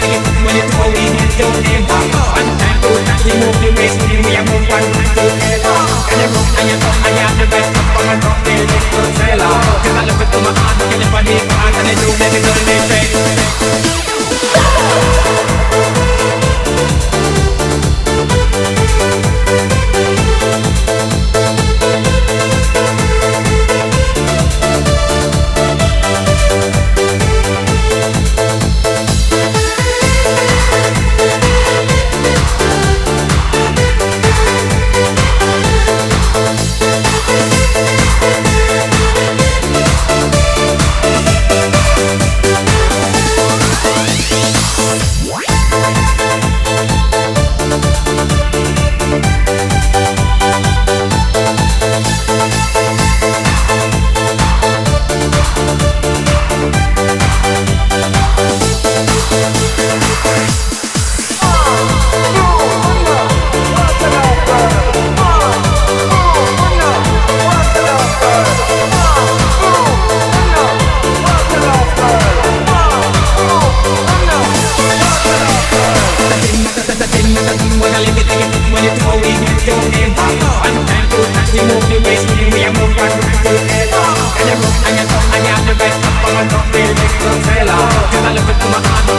when you throw you don't name. One time to that, you move the waist. umbrella Cause I love it to my heart